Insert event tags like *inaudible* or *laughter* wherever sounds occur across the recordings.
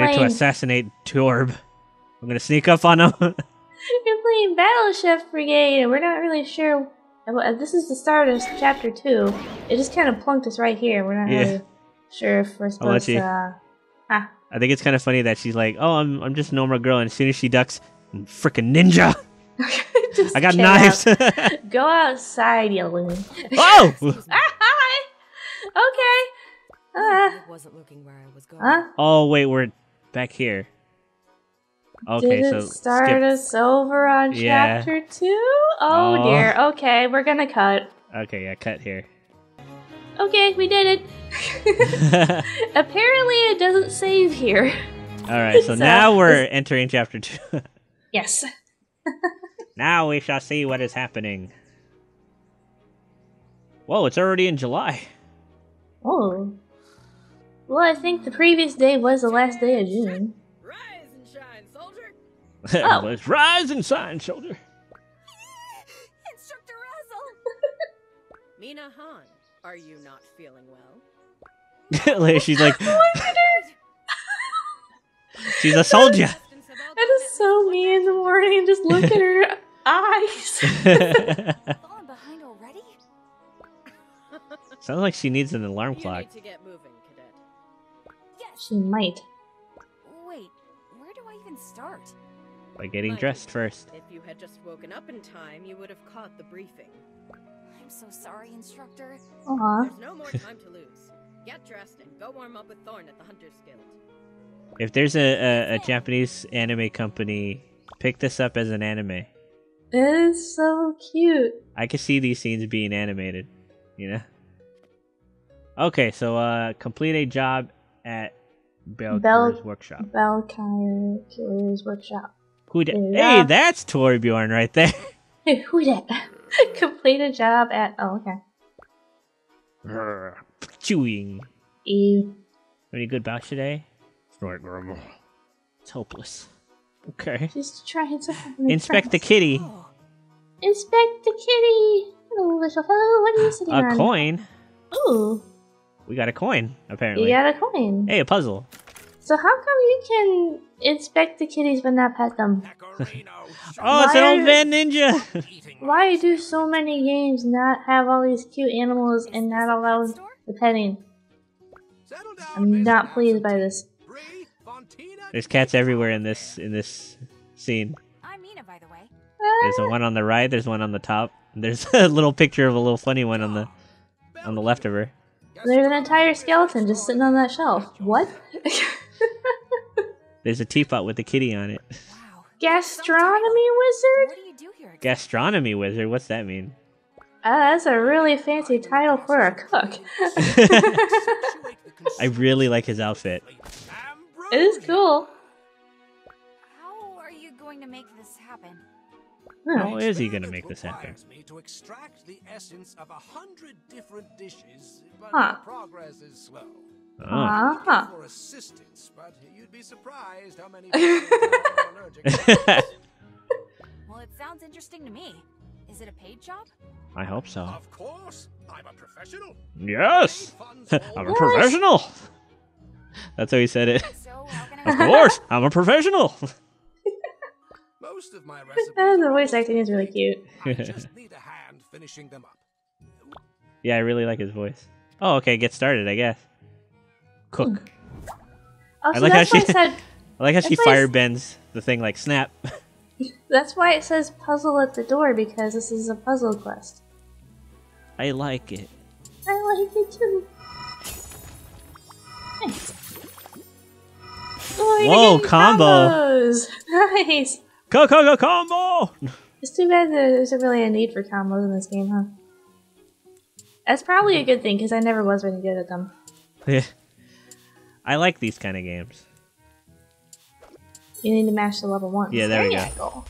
ready playing. to assassinate Torb. I'm gonna sneak up on him. *laughs* You're playing Battle Chef Brigade, and we're not really sure. This is the start of chapter two. It just kind of plunked us right here. We're not Yeah. really sure if we're let supposed you- to. Uh, ah, I think it's kind of funny that she's like, "Oh, I'm I'm just a normal girl," and as soon as she ducks, I'm freaking ninja. *laughs* I got knives. out. *laughs* Go outside, you loon. oh, ah, hi. Okay. Uh, wasn't looking where I was going. huh? oh wait, we're back here. Okay, Did so it start skip. us over on Yeah. chapter two? Oh, Oh. dear. Okay, we're gonna cut. Okay, yeah, cut here. Okay, we did it. *laughs* *laughs* Apparently, it doesn't save here. All right, so *laughs* So, now we're entering chapter two. Yes. now we shall see what is happening. Whoa, it's already in July. Oh. Well, I think the previous day was the last day of June. Rise and shine, soldier. *laughs* Oh. Let's rise and shine, soldier. *laughs* Instructor Razzle. *laughs* Mina Han, are you not feeling well? Like, she's like, she's a soldier. Questions That is so me in the morning. Just look at her eyes. Falling behind already? Sounds like she needs an alarm You clock. She might. Wait, where do I even start? By getting Mikey, dressed first. If you had just woken up in time, you would have caught the briefing. I'm so sorry, instructor. Aw. There's no more time to lose. *laughs* Get dressed and go warm up with Thorn at the Hunter's Guild. If there's a, a, a Japanese anime company, pick this up as an anime. It is so cute. I could see these scenes being animated, you know? Okay, so uh complete a job at Belker's Bel- workshop. Valkyrie Killer's Workshop. Who da- Yeah. Hey, that's Torbjorn right there. Hey, *laughs* *laughs* who that? *laughs* Complete a job at. Oh, okay. Chewing. Ew. Any good bout today? Snort grumble. It's hopeless. Okay. Just trying to have me Inspect the kitty. Oh, Inspect the kitty. Hello, little fellow. What are you sitting A on? coin. Ooh, We got a coin, apparently. you got a coin. Hey, a puzzle. So how come you can inspect the kitties but not pet them? *laughs* Oh, it's an Why old are- man ninja. *laughs* Why do so many games not have all these cute animals and not allow the petting? I'm not pleased by this. There's cats everywhere in this in this scene. I'm Mina, by the way. There's a one on the right. There's one on the top. There's *laughs* a little picture of a little funny one on the on the left of her. There's an entire skeleton just sitting on that shelf. What? *laughs* There's a teapot with a kitty on it. Wow. Gastronomy What wizard? do you do here? Gastronomy wizard. What's that mean? Uh, that's a really fancy title for a cook. *laughs* I really like his outfit. it is cool. How are you going to make this happen? Huh. How is he gonna make this happen? Requires me to extract the essence of a hundred different dishes, but Huh. progress is slow. Oh. Uh-huh. For assistance, but you'd be surprised how many people are *laughs* allergic. *laughs* Well, it sounds interesting to me. Is it a paid job? I hope so. of course, I'm a professional. Yes, *laughs* I'm a professional. That's how he said it. So how can I Of course, I'm a professional. Most of my recipes. The voice acting is really cute. I *laughs* just need a hand finishing them up. yeah, I really like his voice. Oh, okay, get started, I guess. Cook. Hmm. Also, like how that's why she- it said. *laughs* I like how she That's fire bends the thing like snap. *laughs* That's why it says puzzle at the door because this is a puzzle quest. I like it. I like it too. Nice. Oh, Whoa, combo. combos. Nice. Go, go, go, combo! It's too bad that there's really a need for combos in this game, huh? That's probably a good thing because I never was very good at them. Yeah. *laughs* I like these kind of games. You need to mash the level once. Yeah, there we you go.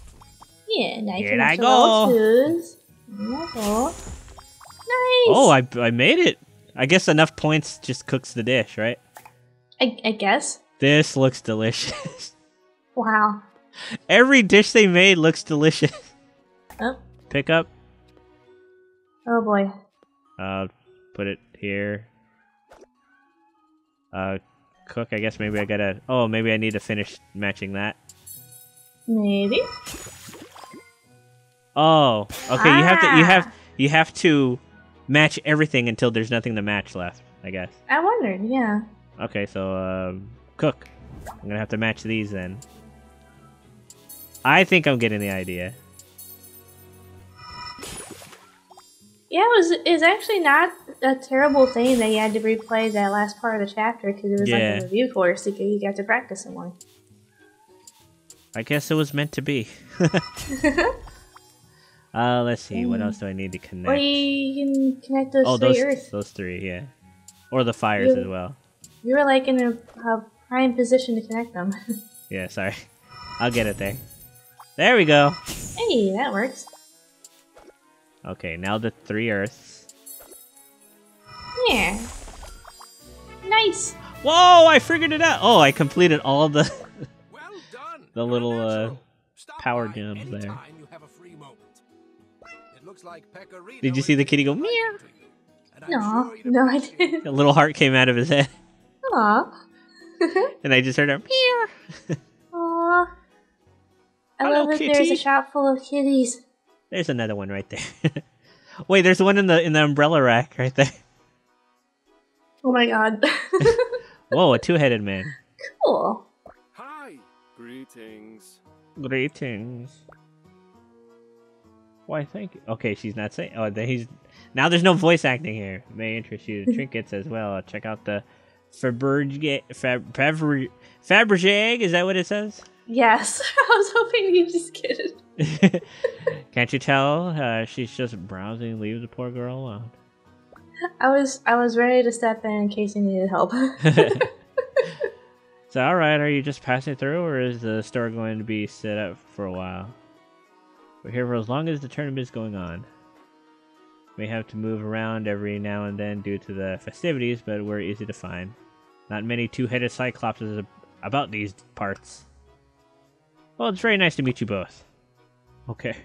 Yeah, now you Here can I the level twos. There. Nice. Oh, I, I made it. I guess enough points just cooks the dish, right? I, I guess. This looks delicious. *laughs* Wow. Every dish they made looks delicious. *laughs* Oh, Pick up. oh boy. Uh, put it here. Uh, cook. I guess maybe I gotta. Oh, maybe I need to finish matching that. Maybe. Oh, okay. You have to. You have. Ah. You have to match everything until there's nothing to match left. I guess. I wondered, yeah. Okay, so um, cook. I'm gonna have to match these then. I think I'm getting the idea. Yeah, it was it's actually not a terrible thing that you had to replay that last part of the chapter because it was Yeah. like a review course get you got to practice some more. I guess it was meant to be. *laughs* *laughs* uh, let's see. What else do I need to connect? Or you can connect those oh, three those Earths. those three, yeah. Or the fires You- as well. You were like in a, a prime position to connect them. *laughs* Yeah, sorry. I'll get it there. There we go. hey, that works. Okay, now the three Earths. Yeah. Nice. Whoa! I figured it out. Oh, I completed all the. *laughs* Well done. The little, uh, power by gems there. you have a free moment. It looks like Did you see the kitty go taking meow? liking to you, and I'm No, sure no, I didn't. A little heart came out of his head, Aw. *laughs* and I just heard a meow. *laughs* Aw. I Hello, love that there's a shop full of kitties. There's another one right there. *laughs* Wait, there's one in the in the umbrella rack right there. Oh my god. *laughs* Whoa, a two-headed man. cool. Hi. Greetings. Greetings. Why, thank you. Okay, she's not saying. Oh, then he's now. There's no voice acting here. May interest you in *laughs* trinkets as well. Check out the Faberge Fab, Faber, Faberge egg. Is that what it says? Yes. *laughs* I was hoping you'd just get *laughs* it. Can't you tell? Uh, she's just browsing. Leave the poor girl alone. I was I was ready to step in in case you needed help. *laughs* So, all right. Are you just passing through, or is the store going to be set up for a while? We're here for as long as the tournament is going on. May have to move around every now and then due to the festivities, but we're easy to find. Not many two-headed cyclopses about these parts. Well, it's very nice to meet you both. Okay.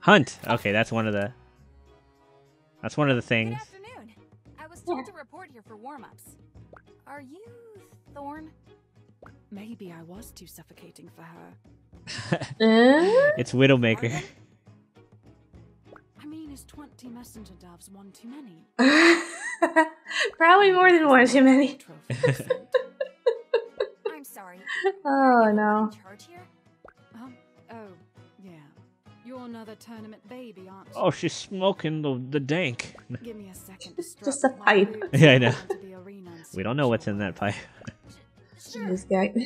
Hunt. Okay, that's one of the. That's one of the things. Good things. afternoon. I was told to report here for warm-ups. Are you Thorn? Maybe I was too suffocating for her. Uh? *laughs* It's Widowmaker. *laughs* I mean, is 20 messenger doves one too many? *laughs* Probably more than one too many. Trophies. I'm sorry. *laughs* Oh no. charge here? um, oh, yeah. You're another tournament baby, aren't you? Oh, she's smoking the the dank. Give me a second to Just a pipe. *laughs* Yeah, I know. into the arena and We don't know what's in that pipe. This guy. *laughs*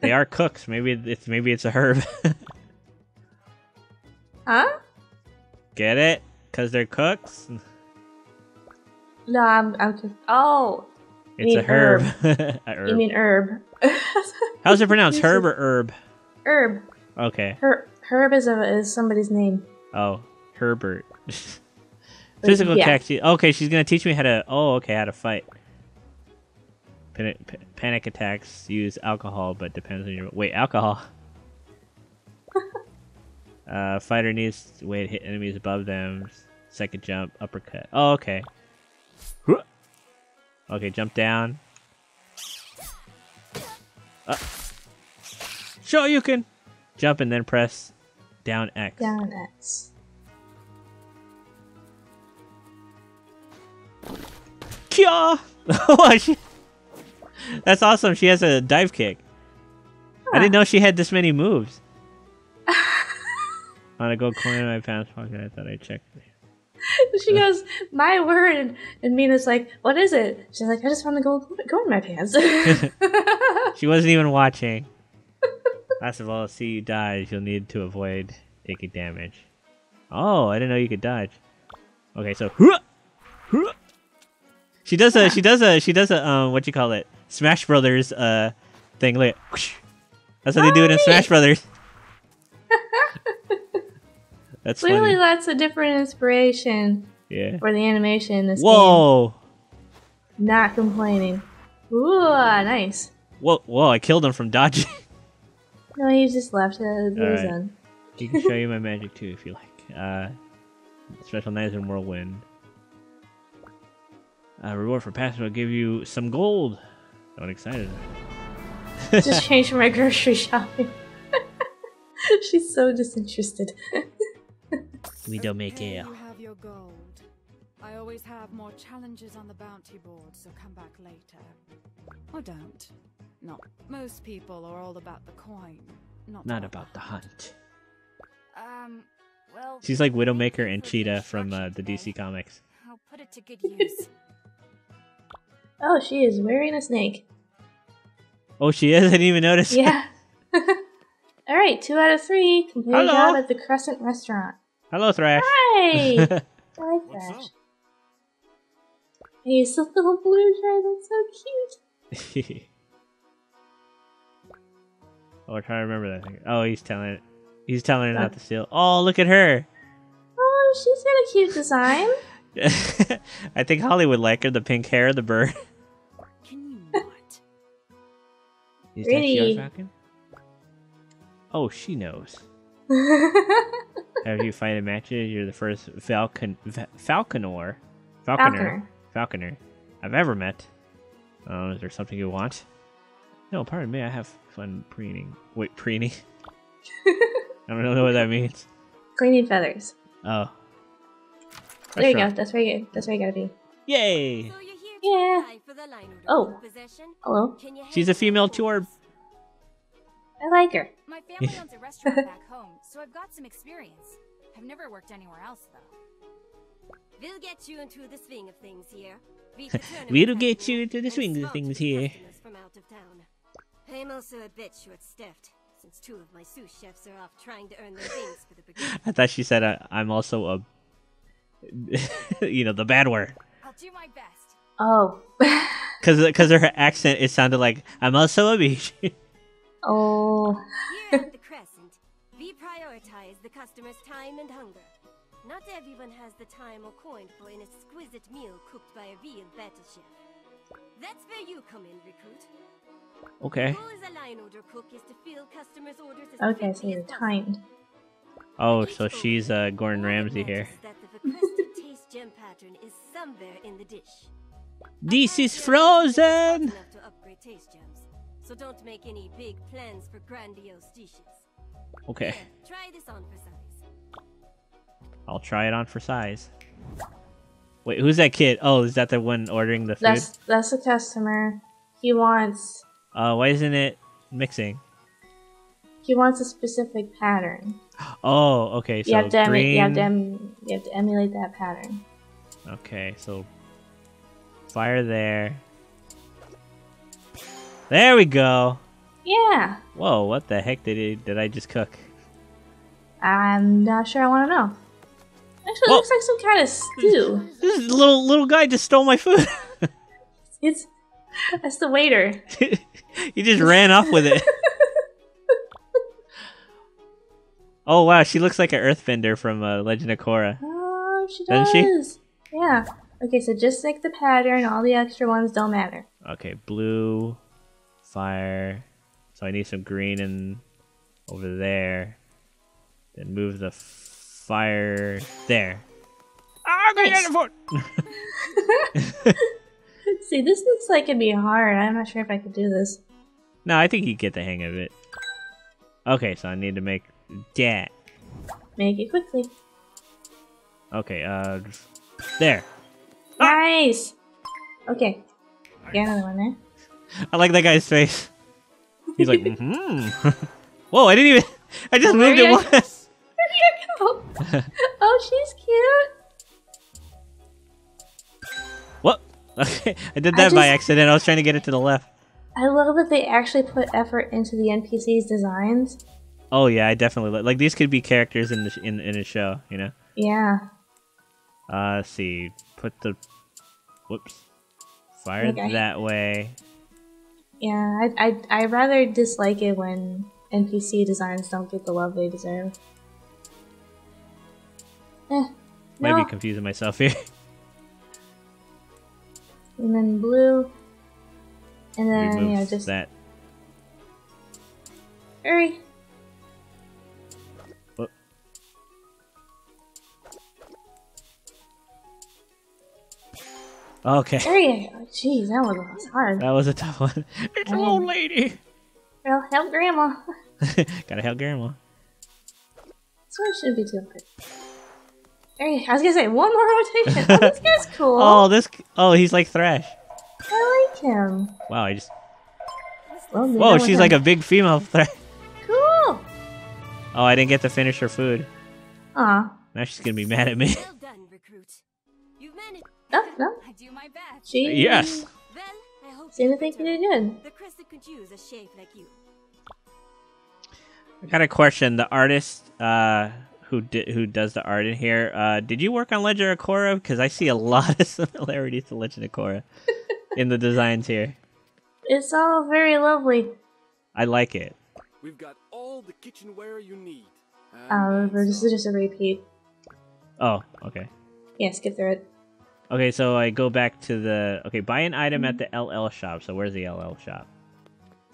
They are cooks. Maybe it's maybe it's a herb. Huh? Get it? Cause they're cooks. No, I'm I'm just Oh, It's mean a herb. a herb. you mean herb. *laughs* How's it pronounced? Herb or herb? herb. Okay. Her herb is a is somebody's name. Oh, Herbert. *laughs* Physical yeah. attack. she- Okay, she's gonna teach me how to. Oh, okay, how to fight. Panic, panic attacks use alcohol, but depends on your. Wait, alcohol. *laughs* uh, fighter needs way to wait hit enemies above them. Second jump, uppercut. Oh, okay. Okay, jump down. Uh, sure, you can jump and then press down X. Down X. Kya! *laughs* Oh, she- That's awesome. She has a dive kick. I didn't know she had this many moves. *laughs* On a gold coin in my pants pocket, I thought I checked. *laughs* She goes, my word, and, and Mina's like, what is it? She's like, I just found the gold go in my pants. *laughs* She wasn't even watching. *laughs* Last of all, see you dies. You'll need to avoid taking damage. Oh, I didn't know you could dodge. Okay, so she does a she does a she does a um what you call it Smash Brothers uh thing. Look, at- that's how they do it in Smash Brothers. That's Clearly, funny. lots of different inspiration Yeah. for the animation in this game. Whoa. Not complaining. Ooh, nice. Whoa, whoa, I killed him from dodging. *laughs* No, he just left. Uh, he was Alright. done. he can show you *laughs* my magic too if you like. Uh, special knives and whirlwind. Uh, reward for passing will give you some gold. I'm excited. Just *laughs* changed my grocery shopping. She's so disinterested. We don't make Here ale. you have your gold. I always have more challenges on the bounty board, so come back later. Or don't. Not most people are all about the coin. Not, Not all about the hunt. Um, well. She's like Widowmaker and Cheetah from uh, the DC today. comics. I'll put it to good use. *laughs* Oh, she is wearing a snake. Oh, she is. I didn't even notice. Yeah. *laughs* *laughs* All right, two out of three. Complete Hello. job at the Crescent Restaurant. Hello, Thrash. Hi. *laughs* I like What's that. up? He's a little blue dragon, so cute. *laughs* oh, we're trying to remember that thing. Oh, he's telling He's telling her not oh. to steal. Oh, look at her. Oh, she's got a cute design. *laughs* I think Holly would like her. The pink hair, the bird. Can you not? Is that your falcon? Oh, she knows. *laughs* Have you fight in matches? You're the first falcon fa- falconor, falconer, Falconer. falconer I've ever met. Oh, is there something you want? No, pardon me. I have fun preening. Wait, preening? *laughs* I don't know what that means. Cleaning feathers. Oh, There you go. That's where you. That's where you gotta be. Yay! So Yeah. to apply for the line order Oh. Hello. She's a female us? tour. I like her. My family owns a restaurant back *laughs* home, so I've got some experience. I've never worked anywhere else, though. We'll get you into the swing of things here. Beat the *laughs* tournament We'll get happening you into the and swing of spot things the here. customers From out of town. I'm also a bit short-staffed, since two of my sous chefs are off trying to earn their wings for the brigade. *laughs* I thought she said uh, I'm also a, you know, the bad word. I'll do my best. Oh. Cause, cause her accent, it sounded like I'm also a beach. Oh. Here at the *laughs* Crescent, we prioritize the customer's time and hunger. Not everyone has the time or coin for an exquisite meal cooked by a real battle chef. That's where you come in, recruit. okay. Goal as a line order cook is to fill customers' orders as Okay, so quickly you're timed. Oh, so she's uh, Gordon Ramsay here. matters is That the requested *laughs* taste gem pattern is somewhere in the dish. This is Apparently, our kitchen is hot frozen. Enough to upgrade taste gems, so don't make any big plans for grandiose dishes. Okay, Here, try this on for size. I'll try it on for size. Wait, who's that kid? Oh, is that the one ordering the food? That's that's the customer. He wants Uh, why isn't it mixing? he wants a specific pattern. Oh, okay. So you have to green. you have to you have to emulate that pattern. Okay, so fire there. There we go. Yeah. Whoa, what the heck did it, did I just cook? I'm not sure I want to know. Actually, it Whoa. looks like some kind of stew. This little little guy just stole my food. *laughs* It's that's the waiter. he just ran off with it. *laughs* oh wow, she looks like an earthbender from uh, Legend of Korra. Oh, she does. Doesn't she? Yeah. Okay, so just like the pattern, all the extra ones don't matter. Okay, blue, fire. So I need some green and over there. Then move the fire there. Ah, green Nice. uniform! *laughs* See, this looks like it'd be hard. I'm not sure if I could do this. No, I think you get the hang of it. Okay, so I need to make that. Make it quickly. Okay, uh, there. Nice. Okay. Get another one there. I like that guy's face. He's like, *laughs* hmm. *laughs* Whoa, I didn't even. I just moved it once. There you go. oh, she's cute. What? *laughs* Okay, I did I that by just- accident. I was trying to get it to the left. I love that they actually put effort into the NPCs' designs. Oh yeah, I definitely li- like these. Could be characters in the sh- in in a show, you know. Yeah. Uh, let's see. Put the. Whoops. Fire Okay. that way. Yeah, I, I, I rather dislike it when NPC designs don't get the love they deserve. Eh, Might no. be confusing myself here. *laughs* and then blue. And then, Remove yeah, just that. hurry. Okay. There you go. Jeez, that one was hard. That was a tough one. *laughs* It's an old um, lady. Well, help Grandma. *laughs* Gotta help grandma. This one shouldn't be too hard. There you, I was gonna say one more *laughs* rotation. Oh, this guy's cool. Oh, this. Oh, he's like Thrash. I like him. Wow, I just. Well, Whoa, she's like him. a big female Thrash. cool. Oh, I didn't get to finish her food. Aw. Now she's gonna be mad at me. Well done, recruit. You've. No, no. I do my best. She. yes. Well, I hope Seem you to you did good. The Crescent could use a shape like you. I got a question. The artist uh, who did who does the art in here, uh, did you work on Legend of Korra? Because I see a lot of *laughs* similarities to Legend of Korra *laughs* in the designs here. It's all very lovely. I like it. We've got all the kitchenware you need. And Uh, this is just a repeat. Oh, okay. Yeah, skip through it. Okay, so I go back to the okay. Buy an item at the LL shop. So where's the LL shop?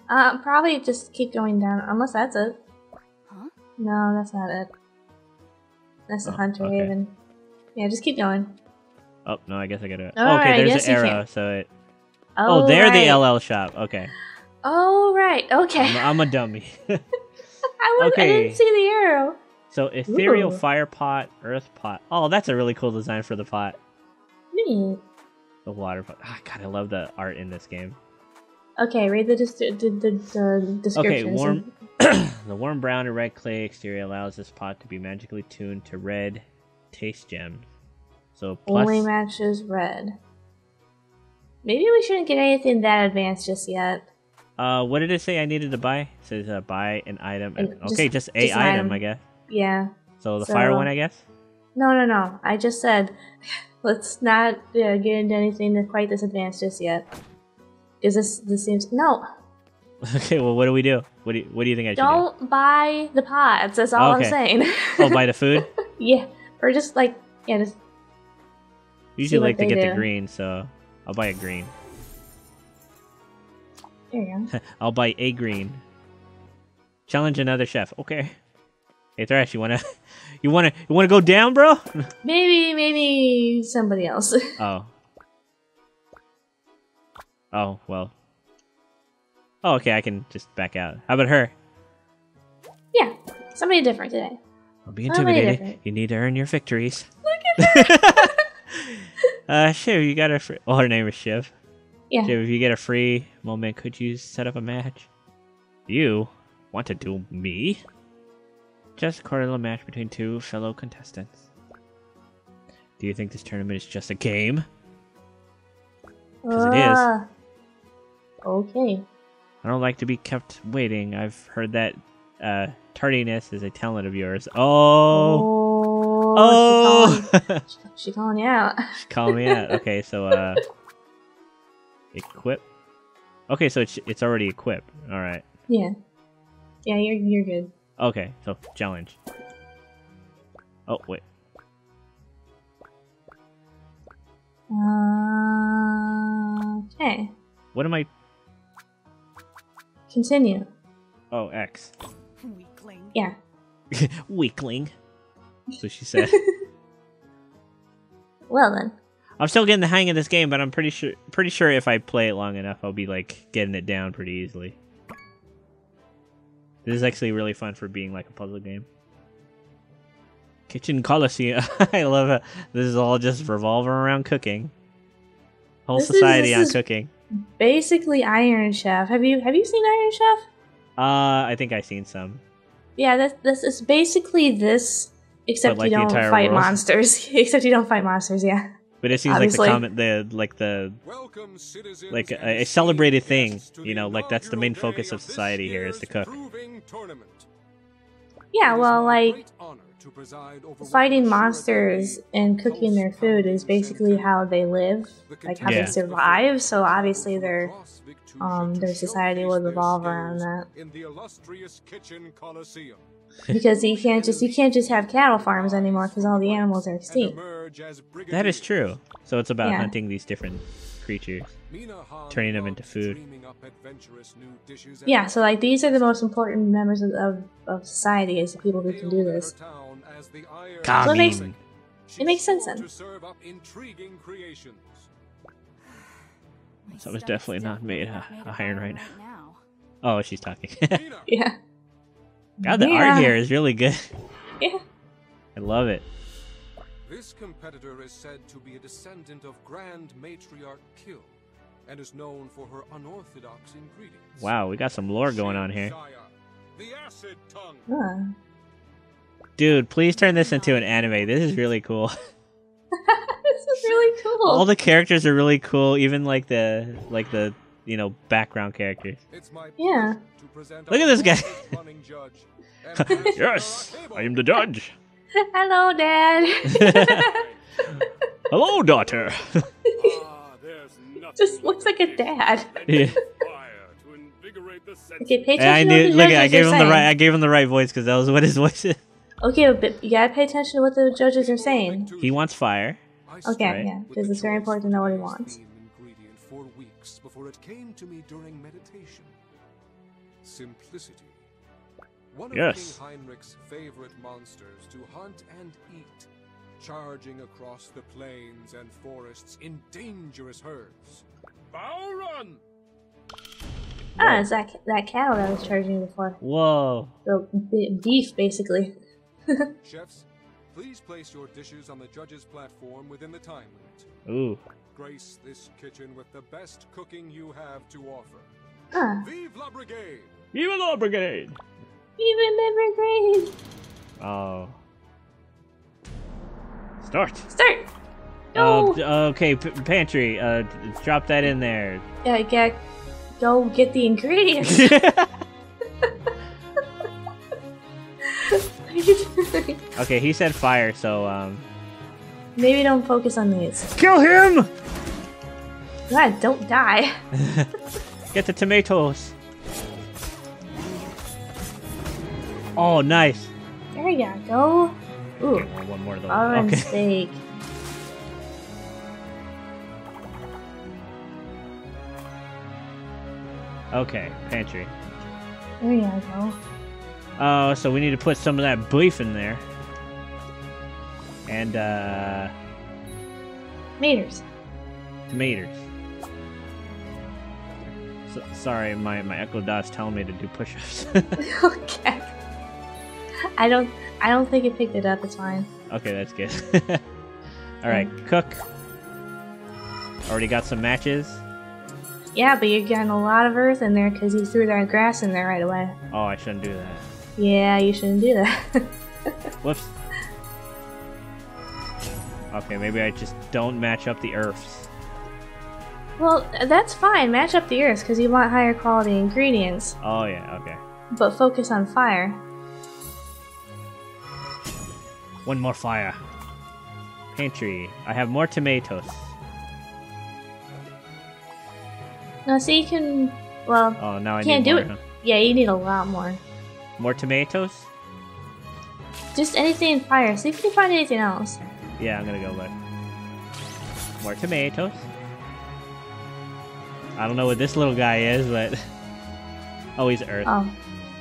Uh, probably just keep going down, unless that's it. Huh? No, that's not it. That's the Oh, Hunter okay. Haven. Yeah, just keep going. Oh no, I guess I gotta. All okay, right, there's an arrow. So it. Oh, they're right. the LL shop. Okay, Oh right, okay. I'm, I'm a dummy. *laughs* *laughs* I, was, I okay. didn't see the arrow. so ethereal Ooh. fire pot, earth pot. Oh, that's a really cool design for the pot. Neat. The water pot. Ah, God, I love the art in this game. Okay, read the, dis- the, the, the Okay, description. warm. *coughs* the warm brown and red clay exterior allows this pot to be magically tuned to red taste gems. So plus. Only matches red. Maybe we shouldn't get anything that advanced just yet. Uh, what did it say I needed to buy? It says uh, buy an item. An- okay, just- just a item, item. I guess. Yeah. So the So- fire one, I guess. No, no, no. I just said let's not uh, get into anything quite this advanced just yet. Because this this seems no. *laughs* Okay, well, what do we do? What do you, what do you think I should Don't buy the pots. That's all Okay. I'm saying. do? Oh, buy the food. *laughs* yeah, or just like yeah, just Usually like to get the green, so I'll buy a green. there you go. *laughs* I'll buy a green. Challenge another chef. Okay. Hey Thrash, you wanna, you wanna, you wanna go down, bro? *laughs* Maybe maybe somebody else. *laughs* oh. Oh well. Oh, okay. I can just back out. How about her? yeah, somebody different today. Don't be intimidated. You need to earn your victories. Look at her. *laughs* uh, Shiv, you got a free. Oh, her name is Shiv. Yeah. Shiv, if you get a free moment, could you set up a match? You want to duel me? Just a quarter match between two fellow contestants. Do you think this tournament is just a game? 'Cause it is. Ah. Okay. I don't like to be kept waiting. I've heard that uh, tardiness is a talent of yours. Oh, Oh. oh! *laughs* She calling, she calling you out. Call me out. Okay, so uh, *laughs* equip. Okay, so it's it's already equipped. All right. Yeah. Yeah, you're you're good. Okay, so challenge. Oh wait. Uh, okay. What am I? Continue. Oh, X. Weakling. Yeah. *laughs* Weakling. So she said. *laughs* Well then. I'm still getting the hang of this game, but I'm pretty sure pretty sure if I play it long enough, I'll be like getting it down pretty easily. This is actually really fun for being like a puzzle game. Kitchen Coliseum. *laughs* I love it. This is all just revolving around cooking. Whole This is- society this on is- cooking. Basically Iron Chef. Have you have you seen Iron Chef? Uh, I think I've seen some. Yeah, this this is basically this except like you don't fight world? monsters. *laughs* except you don't fight monsters, yeah. But it seems Obviously. like the comment, the like the Welcome, citizens Like a- a celebrated thing, you know, like that's the main focus of society here is to cook. tournament. Yeah, well like to over fighting monsters and cooking their food is basically how they live, like how Yeah. they survive. So obviously their um, their society would revolve around that. In the illustrious kitchen coliseum. because you can't just you can't just have cattle farms anymore because all the animals are extinct. That is true. So it's about Yeah. hunting these different creatures. Turning them into food. dreaming up adventurous new dishes Yeah, so like these are the most important members of, of, of society is the people who can do this. her town as the Iron So it makes- it makes sense swore then. To intriguing creations. My So it's stomach's definitely not made not of iron iron right now. now. Oh, she's talking. *laughs* Yeah. God, the Yeah. art here is really good. *laughs* *laughs* Yeah. I love it. This competitor is said to be a descendant of Grand Matriarch Kill, and is known for her unorthodox ingredients. Wow, we got some lore going on here. Shaya, the acid tongue. Huh. Dude, please turn this into an anime. This is really cool. *laughs* this is really cool. All the characters are really cool, even like the like the you know background characters. It's my Yeah. to Look at this guy. *laughs* yes, I am the judge. *laughs* Hello, Dad. *laughs* Hello, daughter. there's nothing Just looks like a dad. Yeah. Fire to invigorate the senses. Okay, pay Hey, I knew. Look, I gave are him the right. I gave him the right voice because that was what his voice is. Okay, but you gotta pay attention to what the judges are saying. He wants fire. Okay, struggled yeah, because it's very important to know what he wants. ingredient for weeks before it came to me during meditation. Simplicity. One of Yes. King Heinrich's favorite monsters to hunt and eat, charging across the plains and forests in dangerous herds. Bow run! Ah, it's that that cattle that I was charging before. Whoa. The b- beef, basically. *laughs* Chefs, please place your dishes on the judges' platform within the time limit. Ooh. Grace this kitchen with the best cooking you have to offer. Ah, Vive la brigade! Viva la brigade. Even never grade. Oh. Start. Start. Oh, Go. d- okay, p- pantry. Uh, drop that in there. yeah, yeah. Go get the ingredients. What are you doing? okay, he said fire, so um. Maybe don't focus on these. Kill him! God, don't die. *laughs* Get the tomatoes. Oh, nice. There we go. Ooh, Okay, one more of those. orange Okay. steak. Okay, pantry. There you go. Oh, so we need to put some of that beef in there. And uh, Meters. tomatoes. So, sorry, my my Echo Dot's telling me to do push-ups. *laughs* *laughs* okay. I don't. I don't think it picked it up. It's fine. okay, that's good. *laughs* All right, mm. cook. Already got some matches. Yeah, but you're getting a lot of earth in there because you threw that grass in there right away. Oh, I shouldn't do that. Yeah, you shouldn't do that. *laughs* Whoops. Okay, maybe I just don't match up the earths. well, that's fine. Match up the earth because you want higher quality ingredients, Oh yeah, okay. but focus on fire. One more fire. Pantry. I have more tomatoes. Now, see, you can. Well, Oh, now I Can't do more. it. huh? yeah, you need a lot more. More tomatoes? Just anything in fire. See if you can find anything else. Yeah, I'm gonna go look. More tomatoes. I don't know what this little guy is, but *laughs* oh, he's Earth. Oh,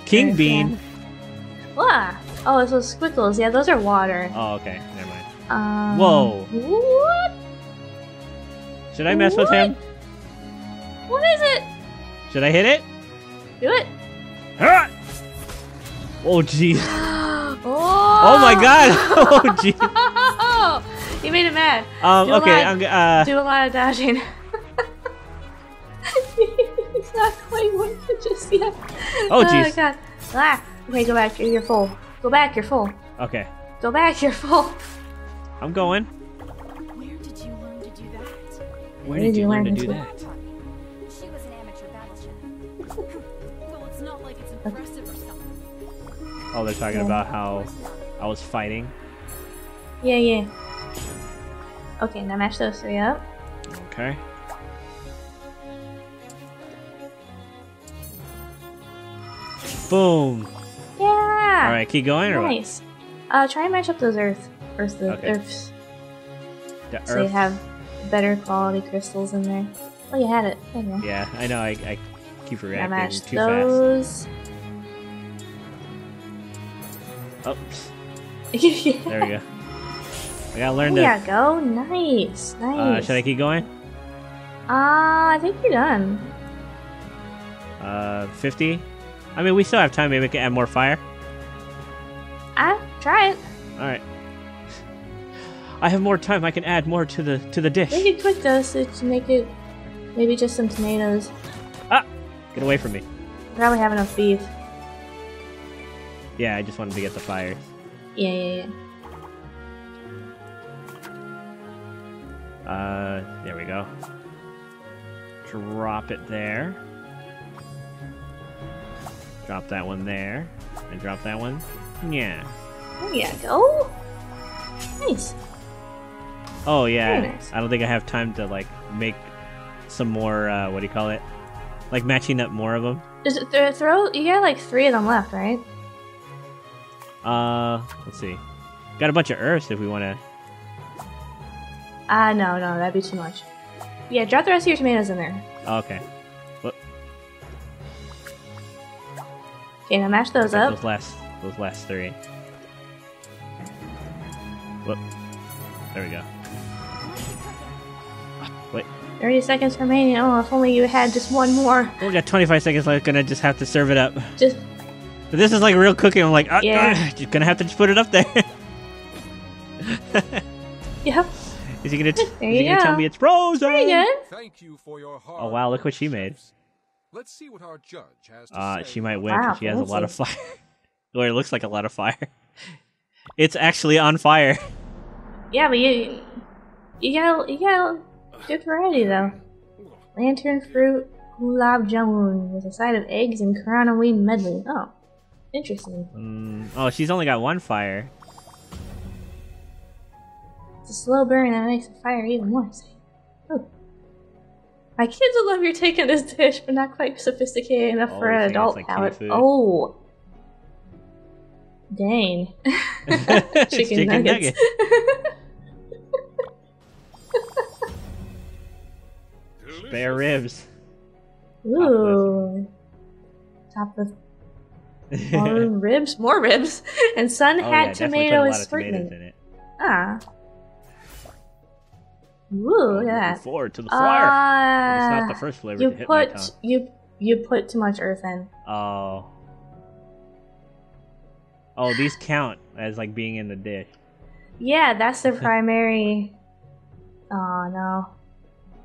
King earth, bean. yeah. Wow. Oh, it's those squiggles. Yeah, those are water. Oh, okay, never mind. Um, Whoa. What? Should I mess with him? What is it? Should I hit it? Do it. Ah! Oh, jeez. oh. *gasps* Oh my god. *laughs* *laughs* Oh, jeez. you made it mad. Um, Do a okay, lot- uh. Do a lot of dodging. *laughs* it's not quite worth it just yet. Oh, jeez. god. Ah. Okay, go back. You're full. Go back. You're full. Okay, Go back. You're full. I'm going. Where did you learn to do that? Where did you learn to do to- that? She was an amateur battle chef. *laughs* well, it's not like it's impressive or something. Oh, they're talking Yeah. about how I was fighting. Yeah, yeah. Okay, now match those three up. Okay. Boom. Yeah. All right, keep going or Nice. Uh, try and match up those earth, earth, the Okay. earths? The so you have better quality crystals in there. Oh, you had it. You. Yeah, I know. I, I keep reacting match too fast. those. Oops. *laughs* yeah. There we go. I gotta learn There to. you go. Nice. Uh, Nice. should I keep going? Uh, I think you're done. Uh, 50? I mean, we still have time. Maybe we can add more fire. Ah, try it. Alright. I have more time. I can add more to the to the dish. Make it quick though, so to make it maybe just some tomatoes. Ah! Get away from me. Probably have enough beef. Yeah, I just wanted to get the fires. Yeah, yeah, yeah. Uh, there we go. Drop it there. Drop that one there. And drop that one. Yeah. There you go. Nice. Oh yeah. Nice. I don't think I have time to like make some more. Uh, what do you call it? Like matching up more of them. Is it th- throw? You got like three of them left, right? Uh, let's see. Got a bunch of earths if we want to. Ah, no, no, that'd be too much. Yeah, drop the rest of your tomatoes in there. Oh, okay. Okay, now mash those up. Those last, those last three. Whoop. There we go. Wait. 30 seconds remaining. Oh, if only you had just one more. We got 25 seconds left. Gonna just have to serve it up. Just, But this is like real cooking. I'm like, uh, Yeah. uh, just gonna have to just put it up there. *laughs* yep, is he gonna, t- There is he you gonna tell go. me it's frozen? pretty good. Thank you for your hard Oh, wow, look what she made. Let's see what our judge has to Uh, say. she might win Wow, she has a lot of fire. *laughs* or it looks like a lot of fire. *laughs* It's actually on fire. *laughs* Yeah, but you, you got, you got good variety though. Lantern fruit gulab jamun with a side of eggs and Halloween medley. Oh, interesting. Mm, oh, she's only got one fire. It's a slow burn that makes the fire even more exciting. Ooh. My kids will love your take on this dish, but not quite sophisticated enough Oh, for an adult palate. seafood? Oh. Dang. It's *laughs* Chicken, chicken nuggets. Spare ribs. Ooh. Top of *laughs* more ribs, more ribs, and sun Oh, hat yeah, tomato is lot of tomatoes assortment. in it. Ah. Ooh, look Looking at that. forward to the fire. it's not Ah, the first flavor you to hit my tongue. put you you put too much earth in. Oh. Oh, these count as like being in the dish. Yeah, that's the *laughs* primary. Oh no,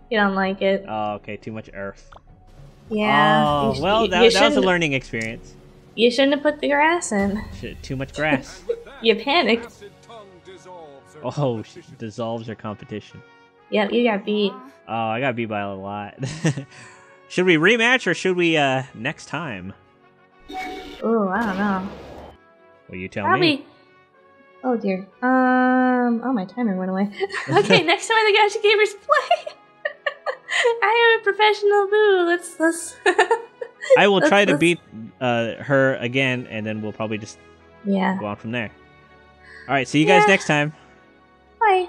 you don't like it. Oh, okay, too much earth. Yeah. Oh, well, that, that was a learning experience. You shouldn't have put the grass in. Shit, too much grass. And with that, You panicked. acid tongue dissolves her oh, dissolves your competition. Yep, you got beat. Oh, I got beat by a lot. *laughs* should we rematch or should we uh next time? Oh, I don't know. Well, you tell Probably. me. Oh dear. Um. Oh, my timer went away. *laughs* okay, *laughs* next time the Gaijin Gamers play, *laughs* I am a professional boo. Let's let's. I will let's- try to let's- beat uh her again, and then we'll probably just Yeah. go on from there. All right, see you guys Yeah. next time. Bye.